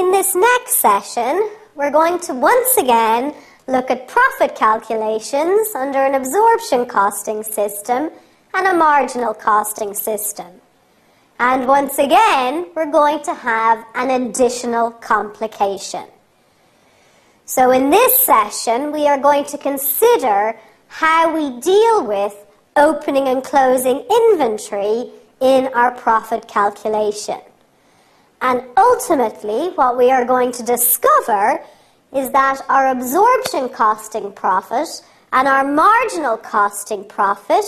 in this next session, we're going to once again look at profit calculations under an absorption costing system and a marginal costing system. And once again, we're going to have an additional complication. So in this session, we are going to consider how we deal with opening and closing inventory in our profit calculation. And ultimately, what we are going to discover is that our absorption costing profit and our marginal costing profit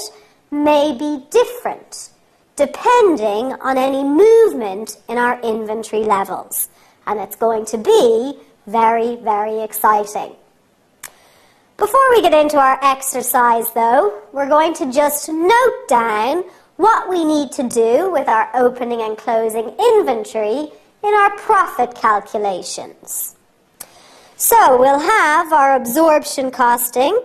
may be different depending on any movement in our inventory levels. And it's going to be very, very exciting. Before we get into our exercise, though, we're going to just note down what we need to do with our opening and closing inventory in our profit calculations. So we'll have our absorption costing.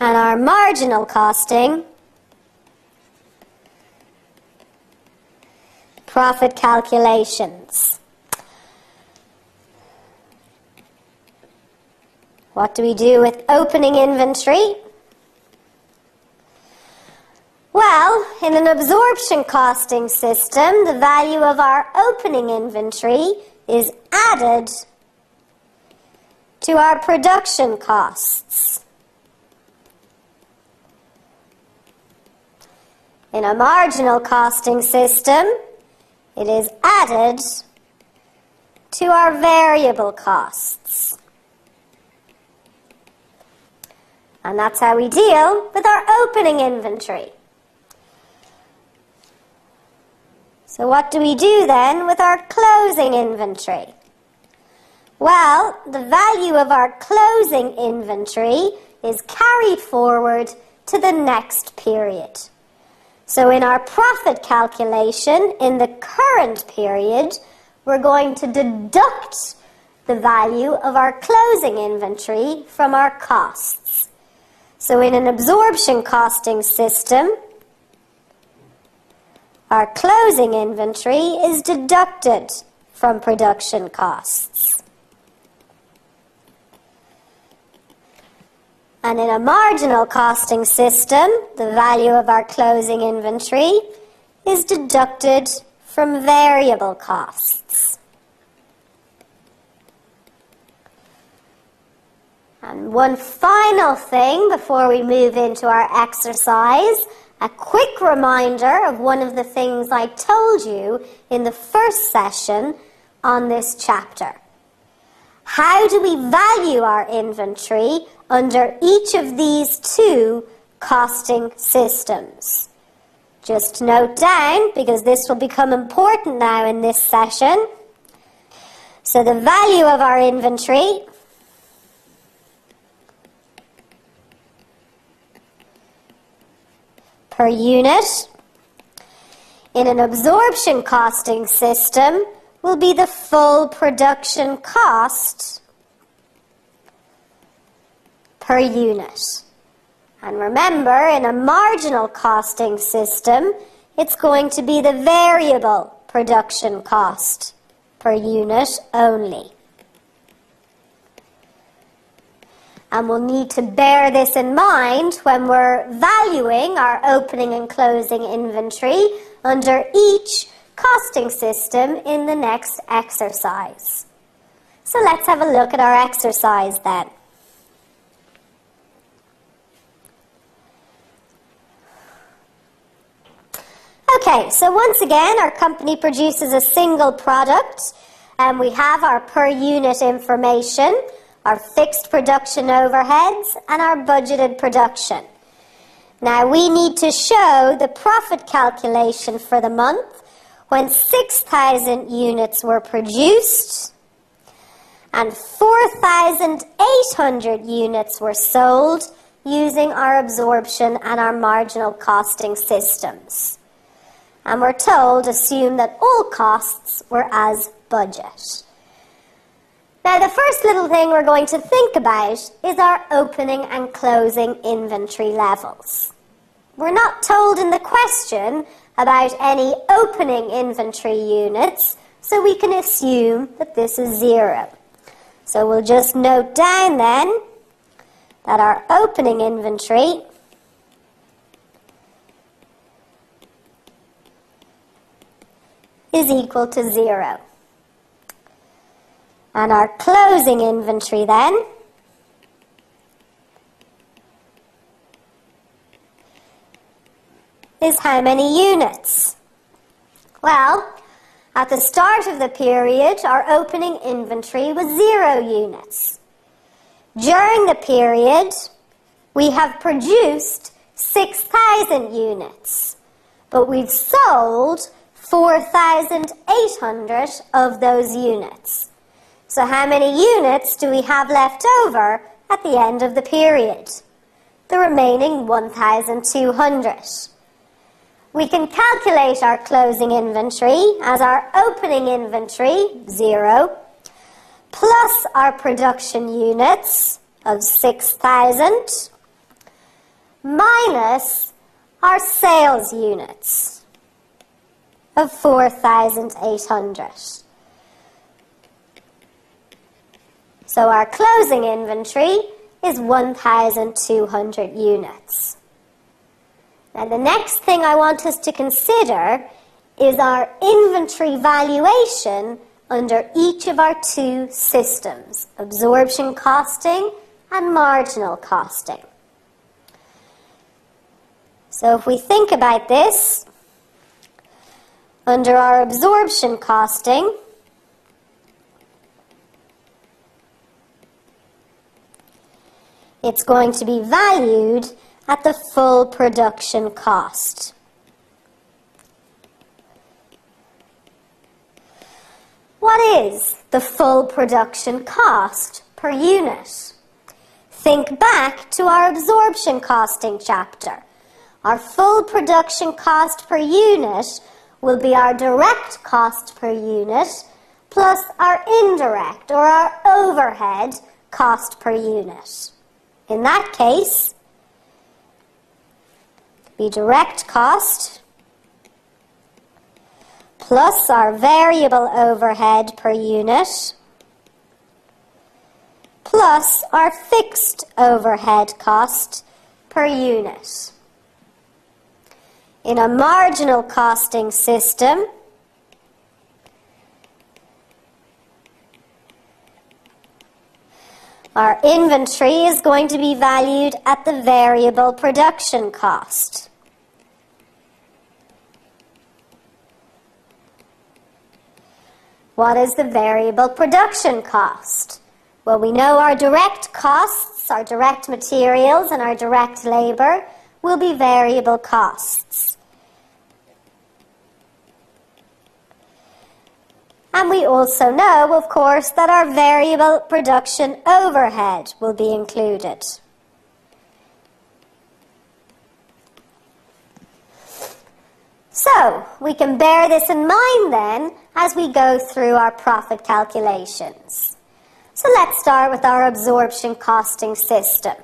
And our marginal costing. Profit calculations. What do we do with opening inventory? Well, in an absorption costing system, the value of our opening inventory is added to our production costs. In a marginal costing system, it is added to our variable costs. And that's how we deal with our opening inventory. So what do we do then with our closing inventory? Well, the value of our closing inventory is carried forward to the next period. So in our profit calculation in the current period, we're going to deduct the value of our closing inventory from our costs. So in an absorption costing system, our closing inventory is deducted from production costs. And in a marginal costing system, the value of our closing inventory is deducted from variable costs. And one final thing before we move into our exercise a quick reminder of one of the things I told you in the first session on this chapter. How do we value our inventory under each of these two costing systems? Just note down, because this will become important now in this session. So the value of our inventory per unit in an absorption costing system will be the full production cost per unit. And remember, in a marginal costing system, it's going to be the variable production cost per unit only. And we'll need to bear this in mind when we're valuing our opening and closing inventory under each costing system in the next exercise. So let's have a look at our exercise then. Okay, so once again, our company produces a single product and we have our per unit information our fixed production overheads, and our budgeted production. Now we need to show the profit calculation for the month when 6,000 units were produced and 4,800 units were sold using our absorption and our marginal costing systems. And we're told assume that all costs were as budget. Now, the first little thing we're going to think about is our opening and closing inventory levels. We're not told in the question about any opening inventory units, so we can assume that this is zero. So we'll just note down then that our opening inventory is equal to zero. And our closing inventory then is how many units? Well, at the start of the period, our opening inventory was zero units. During the period, we have produced 6,000 units, but we've sold 4,800 of those units. So how many units do we have left over at the end of the period? The remaining 1,200. We can calculate our closing inventory as our opening inventory, zero, plus our production units of 6,000, minus our sales units of 4,800. So our closing inventory is 1,200 units. Now, the next thing I want us to consider is our inventory valuation under each of our two systems absorption costing and marginal costing. So, if we think about this, under our absorption costing, it's going to be valued at the full production cost. What is the full production cost per unit? Think back to our absorption costing chapter. Our full production cost per unit will be our direct cost per unit plus our indirect or our overhead cost per unit. In that case, be direct cost plus our variable overhead per unit plus our fixed overhead cost per unit. In a marginal costing system, our inventory is going to be valued at the variable production cost. What is the variable production cost? Well, we know our direct costs, our direct materials, and our direct labor will be variable costs. And we also know, of course, that our variable production overhead will be included. So, we can bear this in mind then as we go through our profit calculations. So let's start with our absorption costing system.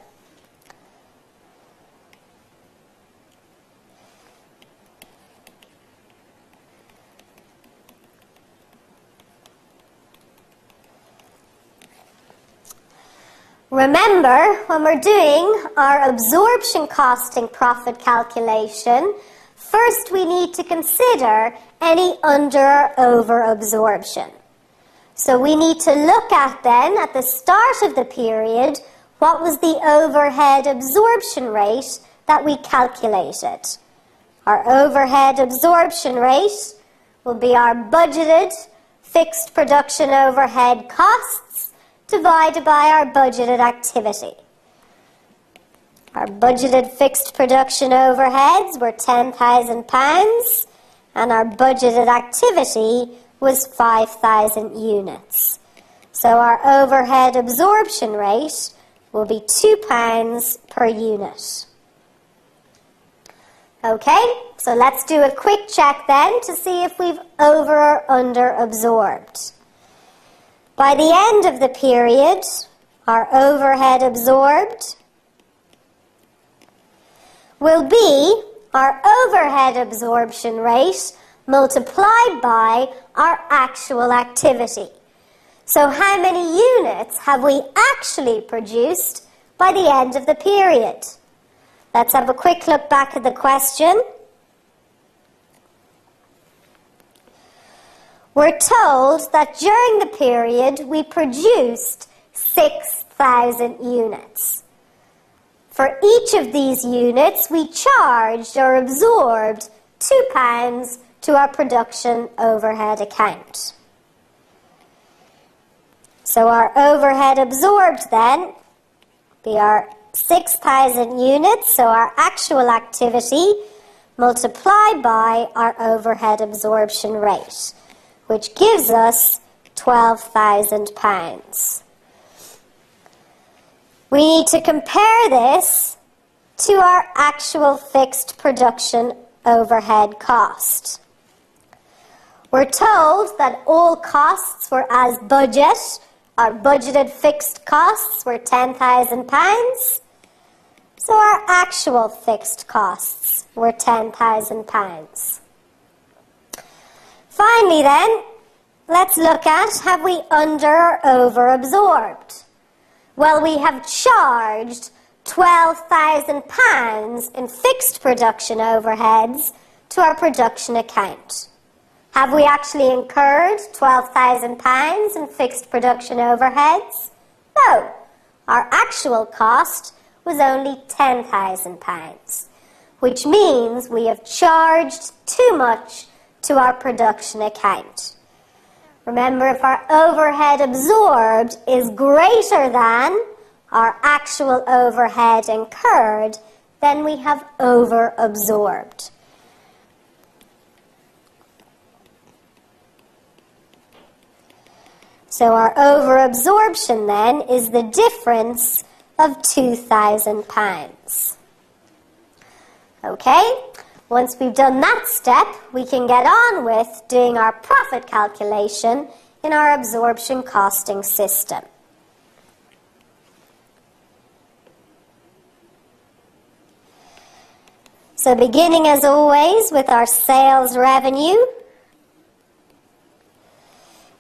Remember, when we're doing our absorption costing profit calculation, First, we need to consider any under or over absorption. So we need to look at then, at the start of the period, what was the overhead absorption rate that we calculated. Our overhead absorption rate will be our budgeted fixed production overhead costs divided by our budgeted activity. Our budgeted fixed production overheads were £10,000 and our budgeted activity was 5,000 units. So our overhead absorption rate will be £2 per unit. Okay, so let's do a quick check then to see if we've over or under absorbed. By the end of the period, our overhead absorbed will be our overhead absorption rate multiplied by our actual activity. So how many units have we actually produced by the end of the period? Let's have a quick look back at the question. We're told that during the period we produced 6,000 units. For each of these units, we charged or absorbed £2 to our production overhead account. So our overhead absorbed then be our 6,000 units, so our actual activity multiplied by our overhead absorption rate which gives us £12,000. We need to compare this to our actual fixed production overhead cost. We're told that all costs were as budget. Our budgeted fixed costs were £10,000. So our actual fixed costs were £10,000. Finally, then, let's look at have we under or over absorbed? Well, we have charged £12,000 in fixed production overheads to our production account. Have we actually incurred £12,000 in fixed production overheads? No. Our actual cost was only £10,000, which means we have charged too much to our production account. Remember, if our overhead absorbed is greater than our actual overhead incurred, then we have over absorbed. So our over absorption then is the difference of £2,000. Okay? Once we've done that step, we can get on with doing our profit calculation in our absorption costing system. So beginning as always with our sales revenue,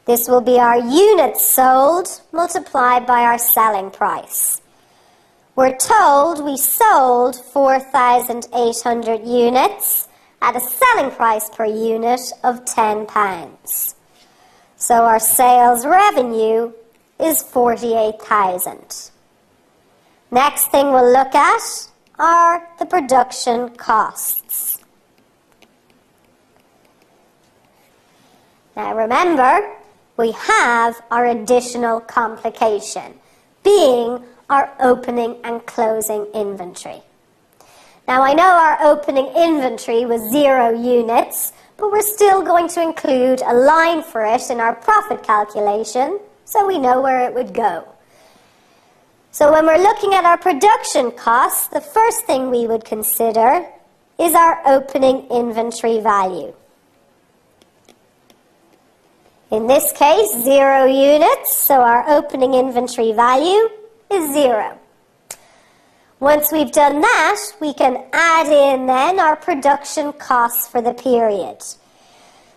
this will be our units sold multiplied by our selling price. We're told we sold 4,800 units at a selling price per unit of £10. So our sales revenue is 48,000. Next thing we'll look at are the production costs. Now remember, we have our additional complication, being our opening and closing inventory. Now I know our opening inventory was zero units, but we're still going to include a line for it in our profit calculation so we know where it would go. So when we're looking at our production costs, the first thing we would consider is our opening inventory value. In this case, zero units, so our opening inventory value is zero. Once we've done that, we can add in then our production costs for the period.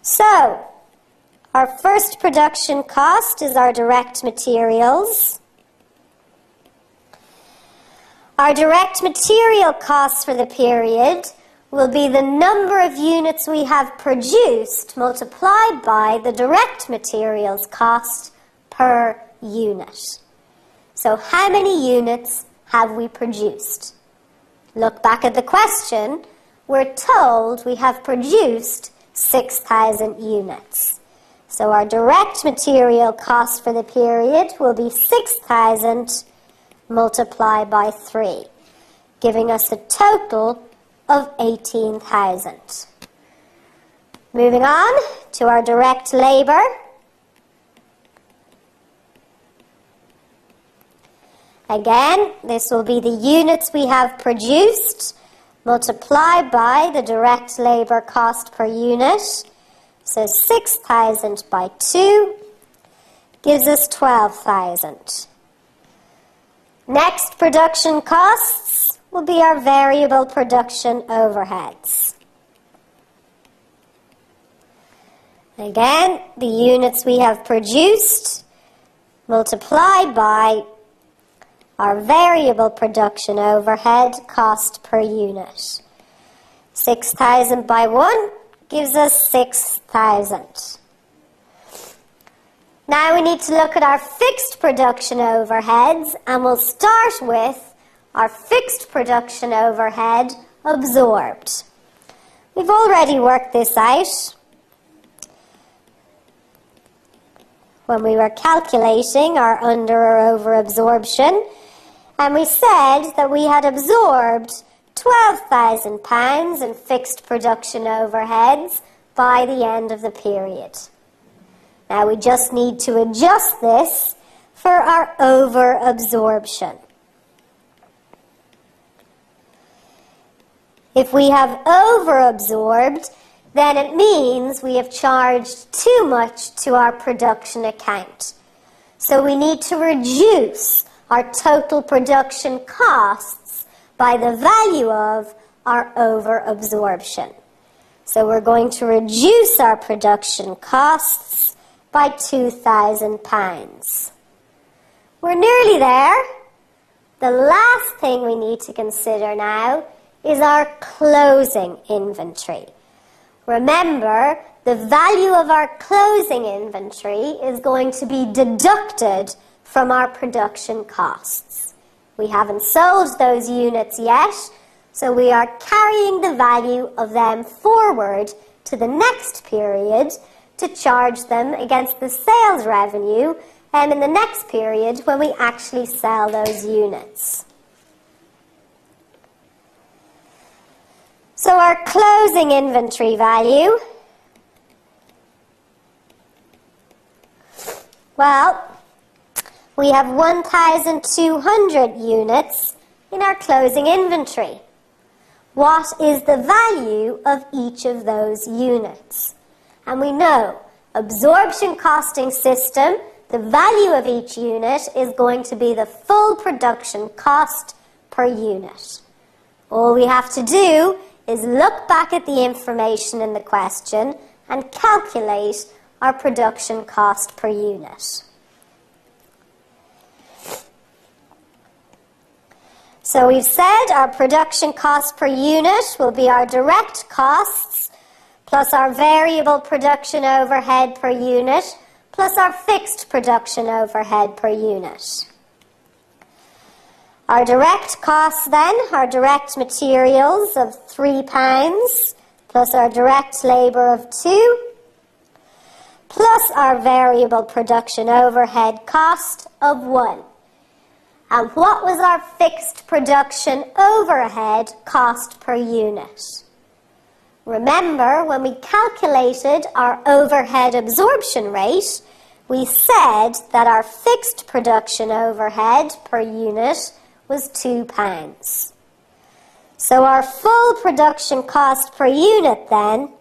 So, our first production cost is our direct materials. Our direct material costs for the period will be the number of units we have produced multiplied by the direct materials cost per unit. So how many units have we produced? Look back at the question. We're told we have produced 6,000 units. So our direct material cost for the period will be 6,000 multiplied by 3, giving us a total of 18,000. Moving on to our direct labour. Again, this will be the units we have produced multiplied by the direct labour cost per unit. So 6,000 by 2 gives us 12,000. Next production costs will be our variable production overheads. Again, the units we have produced multiplied by our variable production overhead cost per unit. 6,000 by 1 gives us 6,000. Now we need to look at our fixed production overheads and we'll start with our fixed production overhead absorbed. We've already worked this out when we were calculating our under or over absorption and we said that we had absorbed £12,000 in fixed production overheads by the end of the period. Now we just need to adjust this for our over absorption. If we have over absorbed, then it means we have charged too much to our production account. So we need to reduce our total production costs by the value of our over absorption. So we're going to reduce our production costs by £2,000. We're nearly there. The last thing we need to consider now is our closing inventory. Remember, the value of our closing inventory is going to be deducted from our production costs. We haven't sold those units yet, so we are carrying the value of them forward to the next period to charge them against the sales revenue and in the next period when we actually sell those units. So our closing inventory value, well, we have 1,200 units in our closing inventory. What is the value of each of those units? And we know absorption costing system, the value of each unit is going to be the full production cost per unit. All we have to do is look back at the information in the question and calculate our production cost per unit. So we've said our production cost per unit will be our direct costs plus our variable production overhead per unit plus our fixed production overhead per unit. Our direct costs then, our direct materials of £3 plus our direct labour of 2 plus our variable production overhead cost of 1. And what was our fixed production overhead cost per unit? Remember, when we calculated our overhead absorption rate, we said that our fixed production overhead per unit was £2. So our full production cost per unit then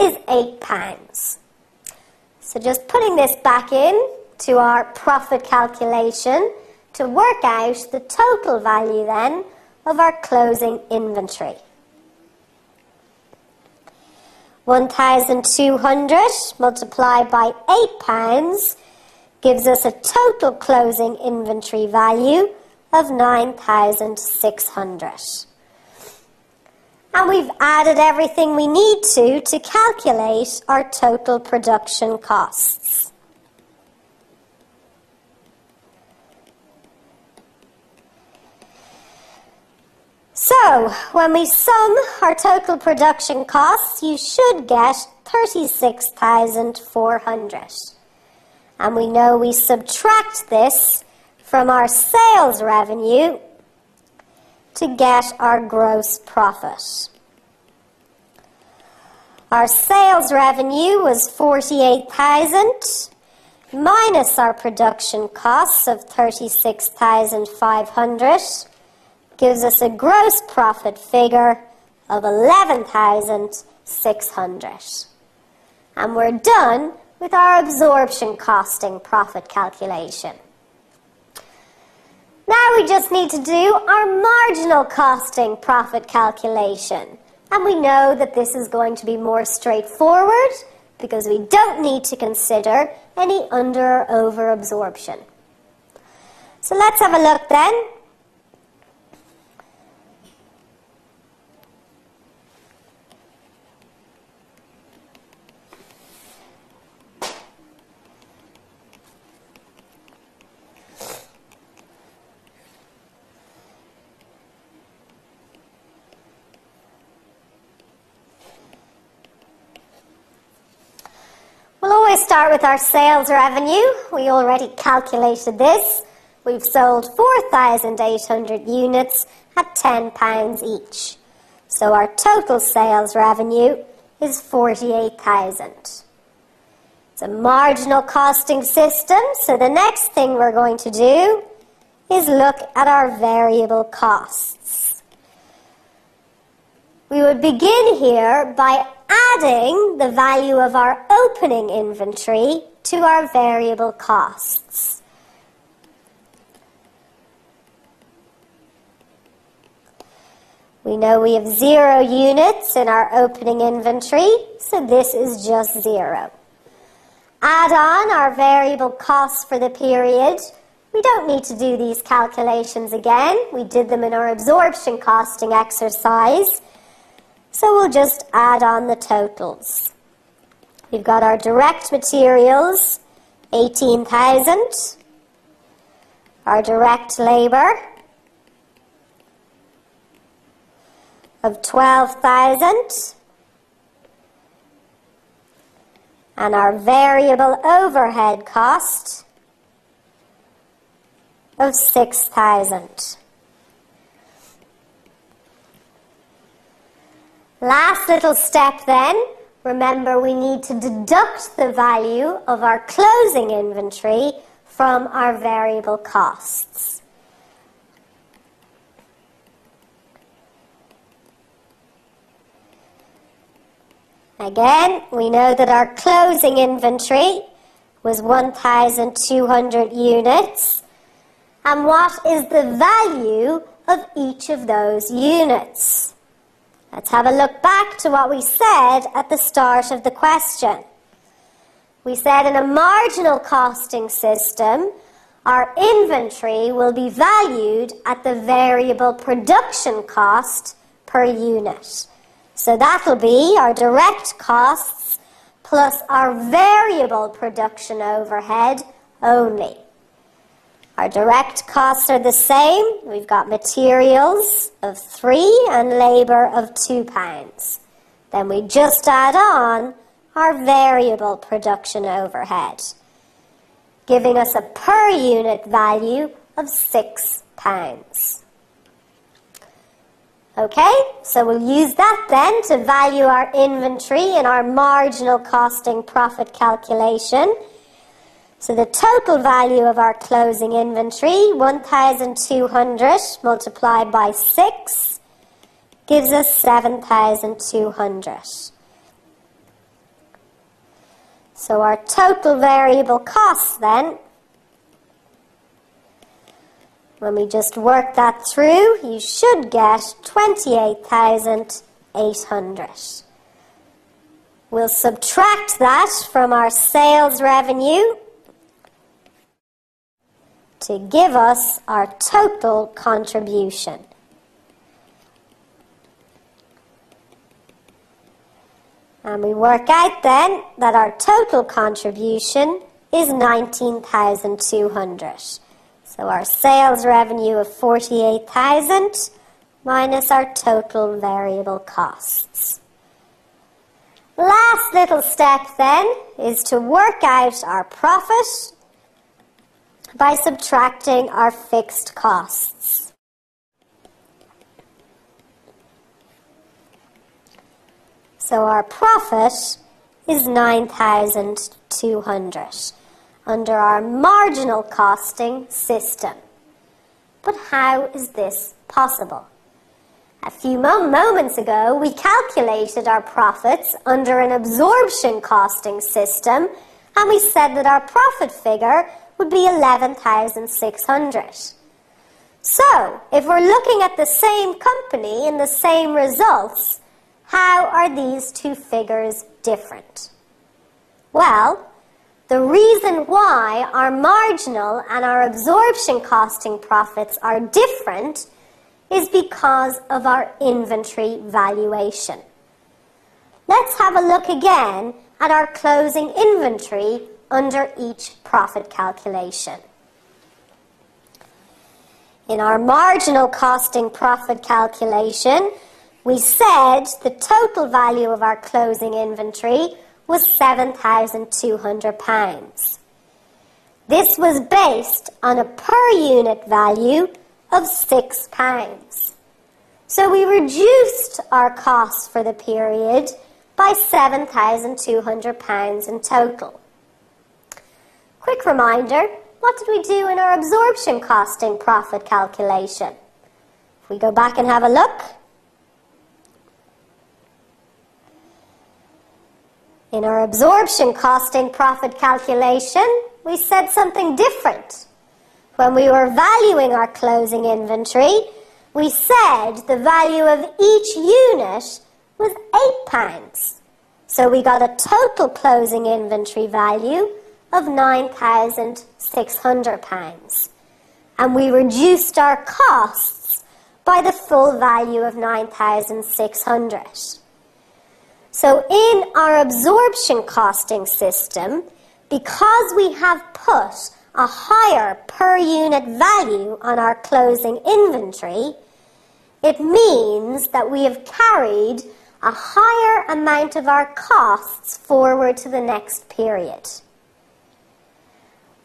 is £8. So just putting this back in to our profit calculation to work out the total value then of our closing inventory. 1,200 multiplied by £8 gives us a total closing inventory value of 9,600. And we've added everything we need to to calculate our total production costs. So, when we sum our total production costs, you should get 36,400. And we know we subtract this from our sales revenue to get our gross profit. Our sales revenue was 48,000 minus our production costs of 36,500 gives us a gross profit figure of 11,600. And we're done with our absorption costing profit calculation. Now we just need to do our marginal costing profit calculation. And we know that this is going to be more straightforward because we don't need to consider any under or over absorption. So let's have a look then We'll start with our sales revenue. We already calculated this. We've sold 4,800 units at £10 each. So our total sales revenue is 48,000. It's a marginal costing system, so the next thing we're going to do is look at our variable costs. We would begin here by adding the value of our opening inventory to our variable costs. We know we have zero units in our opening inventory, so this is just zero. Add on our variable costs for the period. We don't need to do these calculations again. We did them in our absorption costing exercise. So we'll just add on the totals. We've got our direct materials, 18,000. Our direct labour of 12,000. And our variable overhead cost of 6,000. Last little step then, remember we need to deduct the value of our closing inventory from our variable costs. Again, we know that our closing inventory was 1,200 units. And what is the value of each of those units? Let's have a look back to what we said at the start of the question. We said in a marginal costing system, our inventory will be valued at the variable production cost per unit. So that'll be our direct costs plus our variable production overhead only. Our direct costs are the same. We've got materials of three and labour of two pounds. Then we just add on our variable production overhead, giving us a per unit value of six pounds. Okay, so we'll use that then to value our inventory in our marginal costing profit calculation. So the total value of our closing inventory, 1,200 multiplied by 6, gives us 7,200. So our total variable costs then, when we just work that through, you should get 28,800. We'll subtract that from our sales revenue to give us our total contribution. And we work out then that our total contribution is 19,200. So our sales revenue of 48,000 minus our total variable costs. Last little step then is to work out our profit by subtracting our fixed costs. So our profit is 9,200 under our marginal costing system. But how is this possible? A few moments ago, we calculated our profits under an absorption costing system, and we said that our profit figure would be 11,600. So, if we're looking at the same company and the same results, how are these two figures different? Well, the reason why our marginal and our absorption costing profits are different is because of our inventory valuation. Let's have a look again at our closing inventory under each profit calculation. In our marginal costing profit calculation, we said the total value of our closing inventory was £7,200. This was based on a per unit value of £6. So we reduced our costs for the period by £7,200 in total. Quick reminder what did we do in our absorption costing profit calculation? If we go back and have a look, in our absorption costing profit calculation, we said something different. When we were valuing our closing inventory, we said the value of each unit was £8. So we got a total closing inventory value of £9,600. And we reduced our costs by the full value of 9600 So in our absorption costing system, because we have put a higher per unit value on our closing inventory, it means that we have carried a higher amount of our costs forward to the next period.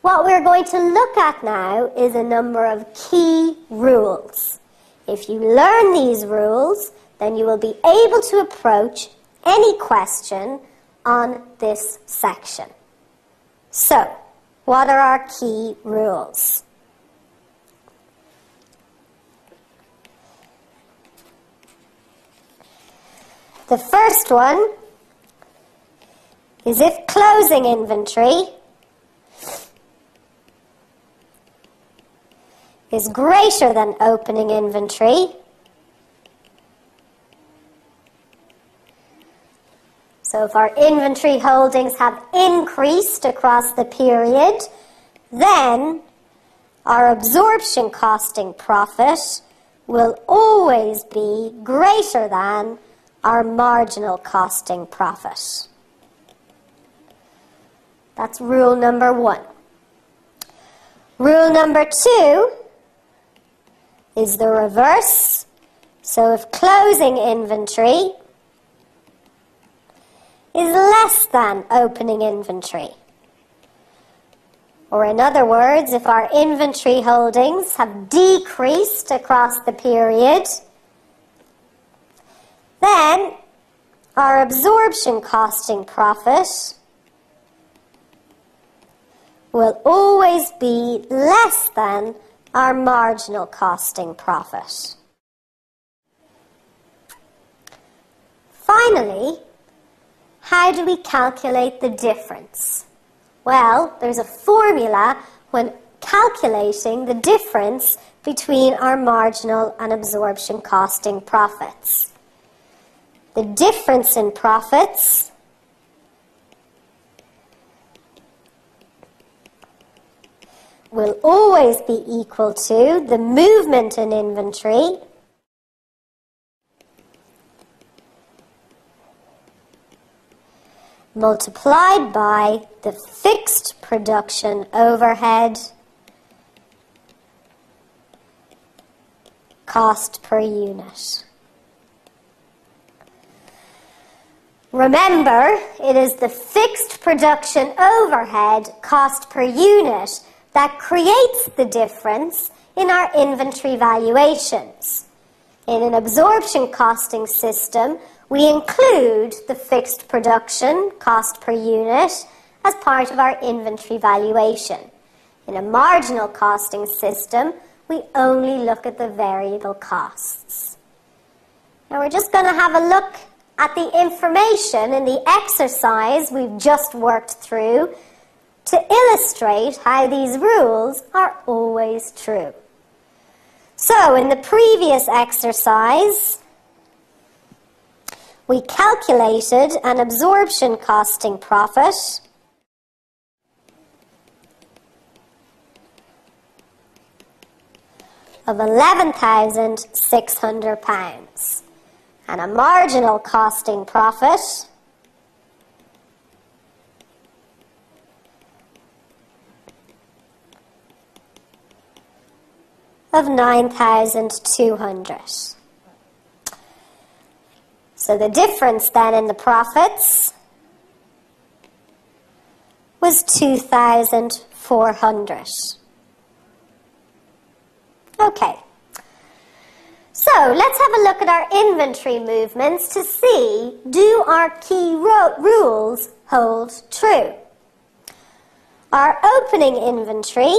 What we're going to look at now is a number of key rules. If you learn these rules, then you will be able to approach any question on this section. So, what are our key rules? The first one is if closing inventory is greater than opening inventory, so if our inventory holdings have increased across the period, then our absorption costing profit will always be greater than our marginal costing profit. That's rule number one. Rule number two is the reverse. So if closing inventory is less than opening inventory, or in other words, if our inventory holdings have decreased across the period, then our absorption costing profit will always be less than our marginal costing profit. Finally, how do we calculate the difference? Well, there's a formula when calculating the difference between our marginal and absorption costing profits. The difference in profits will always be equal to the movement in inventory multiplied by the fixed production overhead cost per unit. Remember, it is the fixed production overhead cost per unit that creates the difference in our inventory valuations. In an absorption costing system, we include the fixed production cost per unit as part of our inventory valuation. In a marginal costing system, we only look at the variable costs. Now we're just going to have a look at the information in the exercise we've just worked through to illustrate how these rules are always true. So, in the previous exercise, we calculated an absorption costing profit of £11,600 and a marginal costing profit of 9,200. So the difference then in the profits was 2,400. Okay. So let's have a look at our inventory movements to see do our key rules hold true. Our opening inventory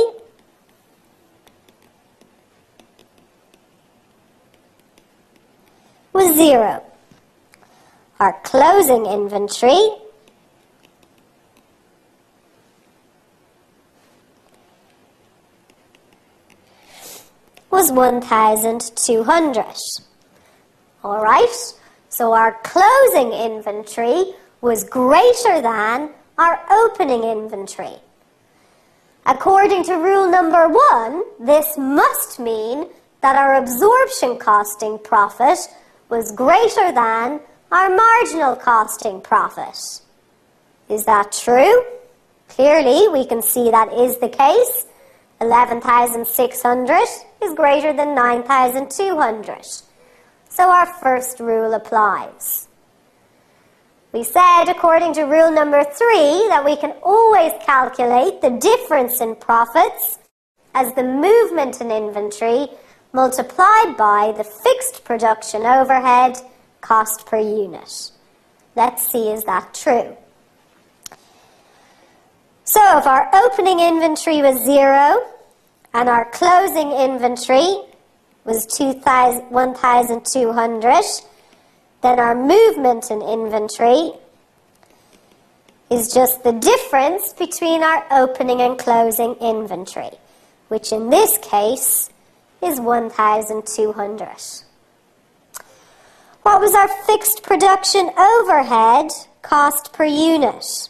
was zero. Our closing inventory was 1,200. All right, so our closing inventory was greater than our opening inventory. According to rule number one, this must mean that our absorption costing profit was greater than our marginal costing profit. Is that true? Clearly, we can see that is the case. 11,600 is greater than 9,200. So our first rule applies. We said, according to rule number three, that we can always calculate the difference in profits as the movement in inventory multiplied by the fixed production overhead cost per unit. Let's see, is that true? So if our opening inventory was zero and our closing inventory was 1,200, then our movement in inventory is just the difference between our opening and closing inventory, which in this case is 1,200. What was our fixed production overhead cost per unit?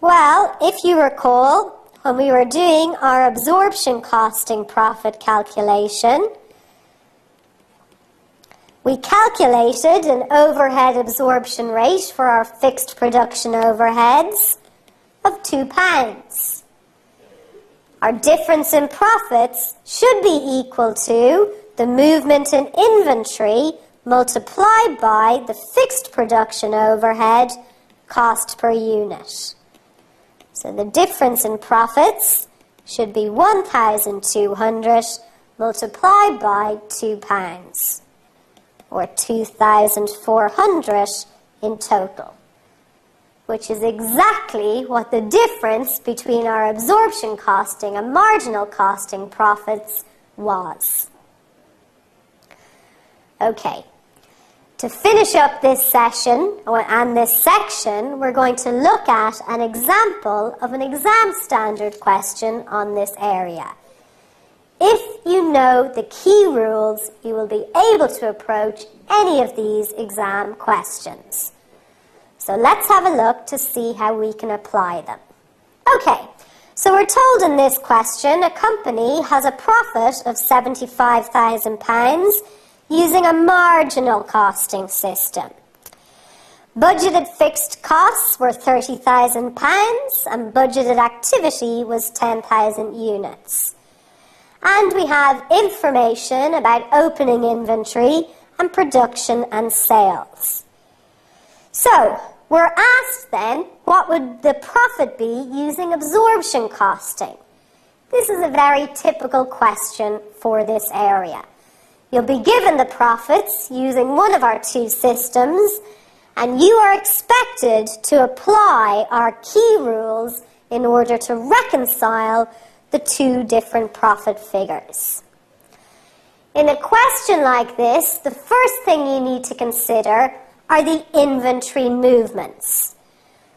Well, if you recall, when we were doing our absorption costing profit calculation, we calculated an overhead absorption rate for our fixed production overheads of £2. Our difference in profits should be equal to the movement in inventory multiplied by the fixed production overhead cost per unit. So the difference in profits should be 1,200 multiplied by £2, or 2,400 in total, which is exactly what the difference between our absorption costing and marginal costing profits was. Okay, to finish up this session and this section, we're going to look at an example of an exam standard question on this area. If you know the key rules, you will be able to approach any of these exam questions. So let's have a look to see how we can apply them. Okay, so we're told in this question a company has a profit of £75,000 using a marginal costing system. Budgeted fixed costs were £30,000 and budgeted activity was 10,000 units. And we have information about opening inventory and production and sales. So, we're asked then, what would the profit be using absorption costing? This is a very typical question for this area. You'll be given the profits using one of our two systems, and you are expected to apply our key rules in order to reconcile the two different profit figures. In a question like this, the first thing you need to consider are the inventory movements.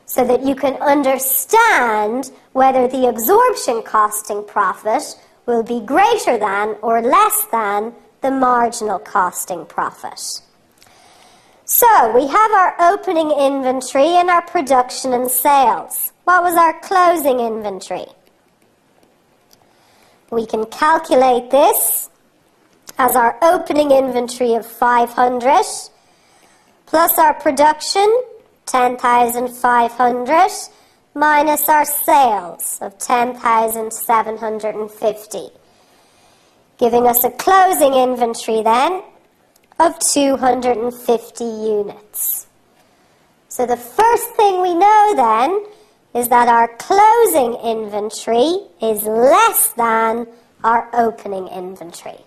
so that you can understand whether the absorption costing profit will be greater than or less than the marginal costing profit. So we have our opening inventory and our production and sales. What was our closing inventory? We can calculate this as our opening inventory of 500 plus our production 10,500 minus our sales of 10,750 giving us a closing inventory then of 250 units. So the first thing we know then is that our closing inventory is less than our opening inventory.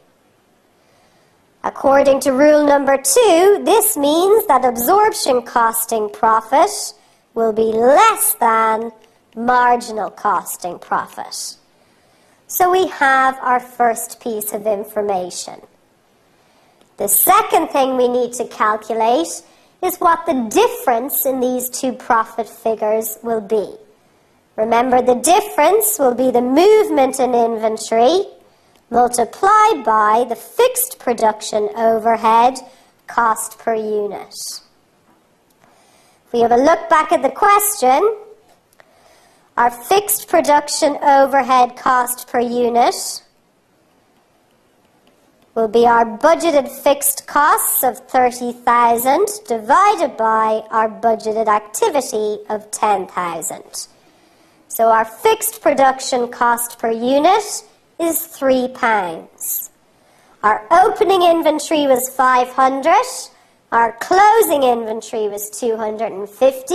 According to rule number two, this means that absorption costing profit will be less than marginal costing profit. So we have our first piece of information. The second thing we need to calculate is what the difference in these two profit figures will be. Remember, the difference will be the movement in inventory multiplied by the fixed production overhead cost per unit. If we have a look back at the question, our fixed production overhead cost per unit will be our budgeted fixed costs of 30,000 divided by our budgeted activity of 10,000. So our fixed production cost per unit is 3 pounds. Our opening inventory was 500, our closing inventory was 250,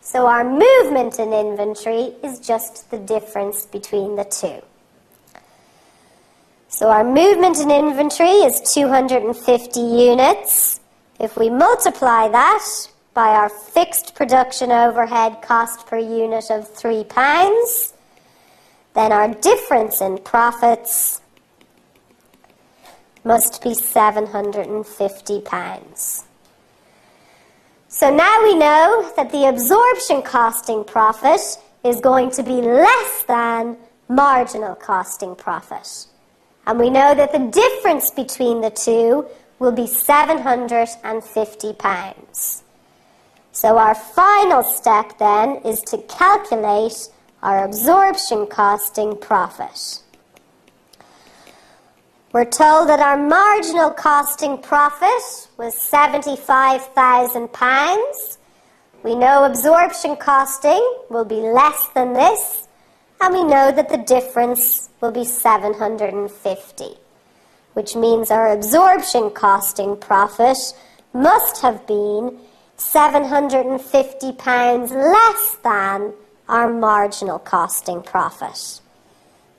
so our movement in inventory is just the difference between the two. So our movement in inventory is 250 units. If we multiply that by our fixed production overhead cost per unit of £3, then our difference in profits must be £750. So now we know that the absorption costing profit is going to be less than marginal costing profit. And we know that the difference between the two will be £750. So our final step then is to calculate our absorption costing profit. We're told that our marginal costing profit was £75,000. We know absorption costing will be less than this, and we know that the difference will be 750, which means our absorption costing profit must have been £750 less than our marginal costing profit.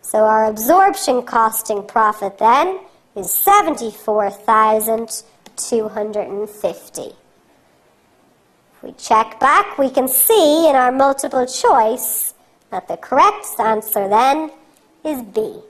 So our absorption costing profit then is 74,250. If we check back, we can see in our multiple choice that the correct answer then is B.